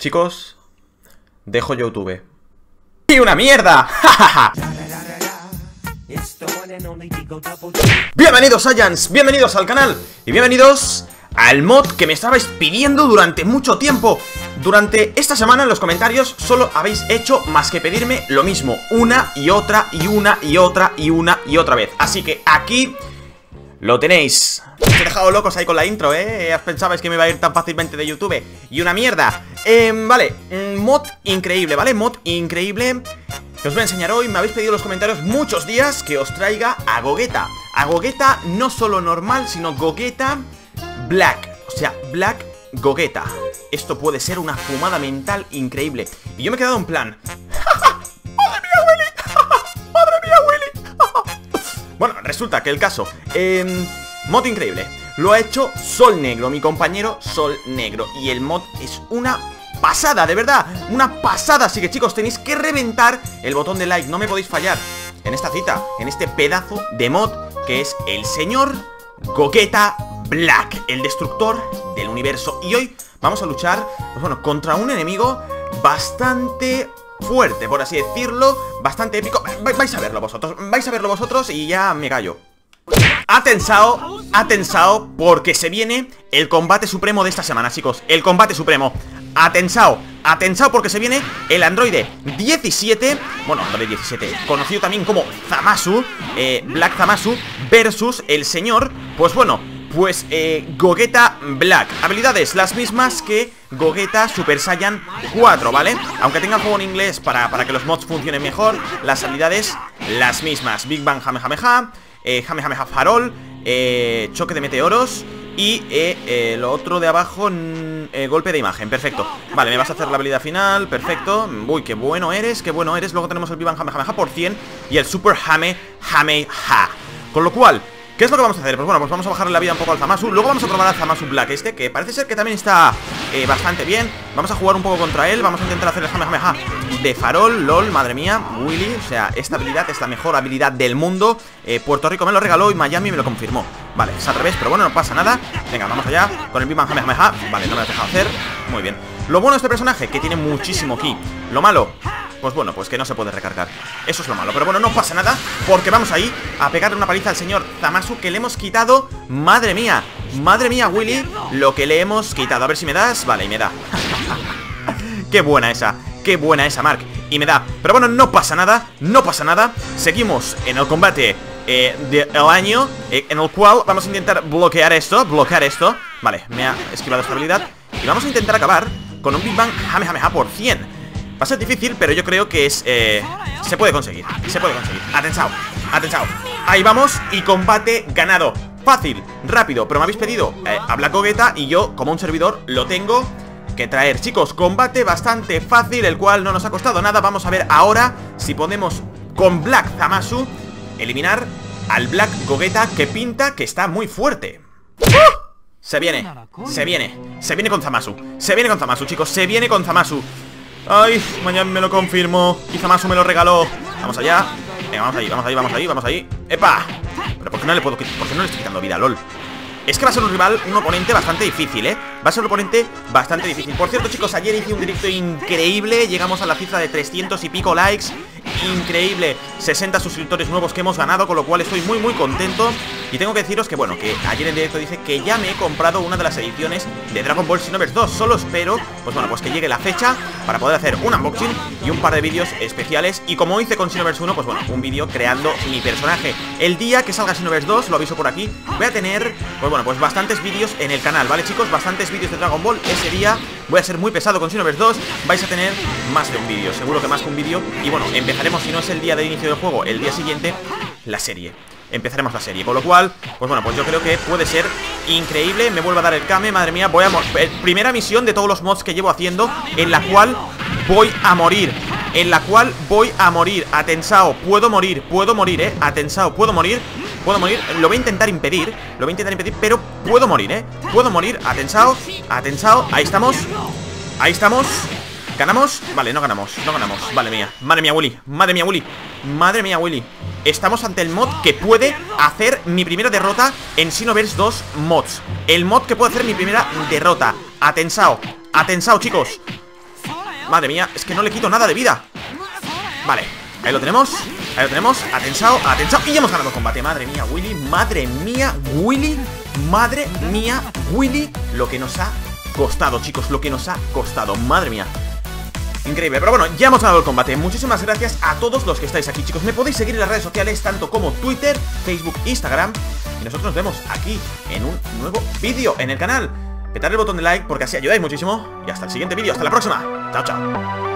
Chicos, dejo YouTube. ¡Y una mierda! Bienvenidos Saiyans, bienvenidos al canal. Y bienvenidos al mod que me estabais pidiendo durante mucho tiempo. Durante esta semana en los comentarios solo habéis hecho más que pedirme lo mismo. Una y otra y una y otra y una y otra vez. Así que aquí lo tenéis. Os he dejado locos ahí con la intro, ¿eh? Pensabais que me iba a ir tan fácilmente de YouTube. Y una mierda. Eh, Vale, mm, mod increíble, ¿vale? Mod increíble. Os voy a enseñar hoy, me habéis pedido en los comentarios muchos días que os traiga a Gogeta A Gogeta no solo normal, sino Gogeta Black. O sea, Black Gogeta Esto puede ser una fumada mental increíble. Y yo me he quedado en plan resulta que el caso eh, Mod increíble. Lo ha hecho Sol Negro, mi compañero Sol Negro Y el mod es una pasada, de verdad, una pasada. Así que chicos, tenéis que reventar el botón de like No me podéis fallar. En esta cita En este pedazo de mod que es el señor Gogeta Black El destructor del universo. Y hoy vamos a luchar, pues bueno, contra un enemigo bastante fuerte, por así decirlo Bastante épico. Vais a verlo vosotros, vais a verlo vosotros y ya me callo. Atensao, atensao, porque se viene el combate supremo de esta semana, chicos El combate supremo. Atensao, atensao porque se viene el androide 17 Bueno, androide 17 Conocido también como Zamasu eh, Black Zamasu Versus el señor Pues bueno, pues eh, Gogeta Black. Habilidades las mismas que Gogeta Super Saiyan 4, ¿vale? Aunque tenga el juego en inglés para, para que los mods funcionen mejor Las habilidades las mismas. Big Bang Jamejameja eh, Jamejameja Farol eh, Choque de meteoros y eh, eh, lo otro de abajo, eh, golpe de imagen, perfecto. Vale, me vas a hacer la habilidad final, perfecto. Uy, qué bueno eres, qué bueno eres. Luego tenemos el Vivan Jamejameja por 100 Y el Super Hame Jameja. Con lo cual, ¿Qué es lo que vamos a hacer? Pues bueno, pues vamos a bajarle la vida un poco al Zamasu. Luego vamos a probar al Zamasu Black este Que parece ser que también está eh, bastante bien. Vamos a jugar un poco contra él. Vamos a intentar hacer el Jamejameja de farol. LOL, madre mía, Willy O sea, esta habilidad es la mejor habilidad del mundo. Eh, Puerto Rico me lo regaló y Miami me lo confirmó. Vale, es al revés, pero bueno, no pasa nada. Venga, vamos allá con el Biman Jamejameja Vale, no me lo has dejado hacer. Muy bien. Lo bueno de este personaje, que tiene muchísimo ki. Lo malo, pues bueno, pues que no se puede recargar. Eso es lo malo, pero bueno, no pasa nada Porque vamos ahí a pegarle una paliza al señor Zamasu Que le hemos quitado, madre mía Madre mía, Willy, lo que le hemos quitado. A ver si me das, vale, y me da. Qué buena esa, qué buena esa, Mark Y me da, pero bueno, no pasa nada No pasa nada, seguimos en el combate eh, del año eh, En el cual vamos a intentar bloquear esto Bloquear esto, vale, me ha esquivado esta habilidad. Y vamos a intentar acabar con un Big Bang Jamejameja por 100 Va a ser difícil, pero yo creo que es... Eh, se puede conseguir, se puede conseguir. Atensao, atensao. Ahí vamos, y combate ganado. Fácil, rápido, pero me habéis pedido eh, a Black Gogeta Y yo, como un servidor, lo tengo que traer. Chicos, combate bastante fácil El cual no nos ha costado nada. Vamos a ver ahora si podemos con Black Zamasu Eliminar al Black Gogeta Que pinta que está muy fuerte. Se viene, se viene Se viene con Zamasu, se viene con Zamasu, chicos Se viene con Zamasu Ay, mañana me lo confirmo. Y Zamasu me lo regaló. Vamos allá. Venga, vamos ahí, vamos ahí, vamos ahí, vamos ahí. ¡Epa! Pero ¿por qué no le puedo ¿Por qué no le estoy quitando vida, lol? Es que va a ser un rival, un oponente bastante difícil, ¿eh? Va a ser un oponente bastante difícil. Por cierto, chicos, ayer hice un directo increíble. Llegamos a la cifra de 300 y pico likes Increíble. 60 suscriptores nuevos que hemos ganado Con lo cual estoy muy muy contento. Y tengo que deciros que, bueno, que ayer en directo dice que ya me he comprado una de las ediciones de Dragon Ball Xenoverse 2 Solo espero, pues bueno, pues que llegue la fecha Para poder hacer un unboxing y un par de vídeos especiales. Y como hice con Xenoverse 1, pues bueno, un vídeo creando mi personaje. El día que salga Xenoverse 2, lo aviso por aquí Voy a tener, pues bueno, pues bastantes vídeos en el canal, ¿vale chicos? Bastantes vídeos de Dragon Ball. Ese día voy a ser muy pesado con Xenoverse 2 Vais a tener más de un vídeo, seguro que más que un vídeo. Y bueno, empezaremos, si no es el día de inicio del juego El día siguiente, la serie. Empezaremos la serie. Con lo cual, pues bueno, pues yo creo que puede ser increíble. Me vuelve a dar el Kame, madre mía. Voy a eh, Primera misión de todos los mods que llevo haciendo En la cual voy a morir. En la cual voy a morir. Atensao, puedo morir, puedo morir, eh. Atensao, puedo morir Puedo morir, lo voy a intentar impedir Lo voy a intentar impedir, pero puedo morir, eh. Puedo morir, atensao, atensao. Ahí estamos, ahí estamos ¿Ganamos? Vale, no ganamos, no ganamos. Vale mía, madre mía Willy, madre mía Willy. Madre mía Willy. Estamos ante el mod que puede hacer mi primera derrota en Xenoverse 2 mods. El mod que puede hacer mi primera derrota. Atensao, atensao chicos. Madre mía, es que no le quito nada de vida. Vale, ahí lo tenemos. Ahí lo tenemos, atensado, atensado Y ya hemos ganado el combate, madre mía, Willy. Madre mía, Willy. Madre mía, Willy. Lo que nos ha costado, chicos Lo que nos ha costado, madre mía Increíble, pero bueno, ya hemos ganado el combate. Muchísimas gracias a todos los que estáis aquí, chicos. Me podéis seguir en las redes sociales, tanto como Twitter, Facebook, Instagram. Y nosotros nos vemos aquí en un nuevo vídeo en el canal. Petad el botón de like porque así ayudáis muchísimo. Y hasta el siguiente vídeo, hasta la próxima. Chao, chao